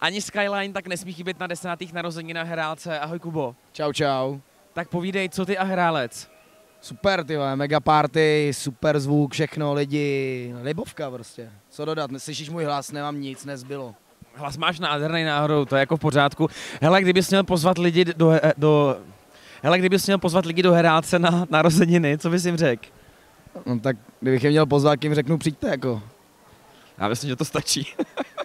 ani Skyline, tak nesmí chybět na desátých narozeninách hrálce. Ahoj Kubo. Čau, čau. Tak povídej, co ty a Herálec? Super, ty mega party, super zvuk, všechno, lidi, libovka prostě. Co dodat, slyšíš můj hlas, nemám nic, nezbylo. Hlas máš nádherný náhodou, to je jako v pořádku. Hele, kdybys měl pozvat lidi do, do Hele, kdybys měl pozvat lidi do Herálce na narozeniny, co bys jim řekl? No tak kdybych je měl pozvat, jim řeknu přijďte jako. Já myslím, že to stačí.